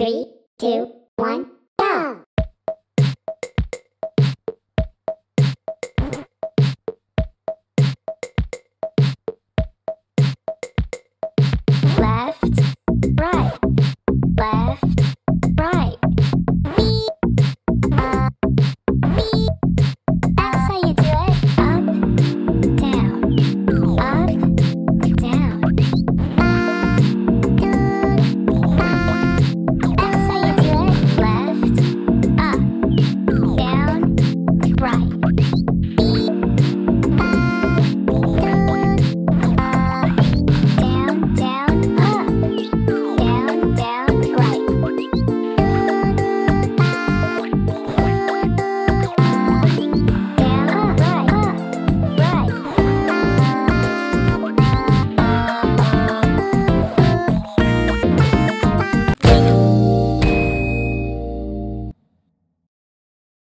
Three, two, one.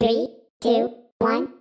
Three, two, one.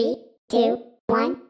Three, two, one.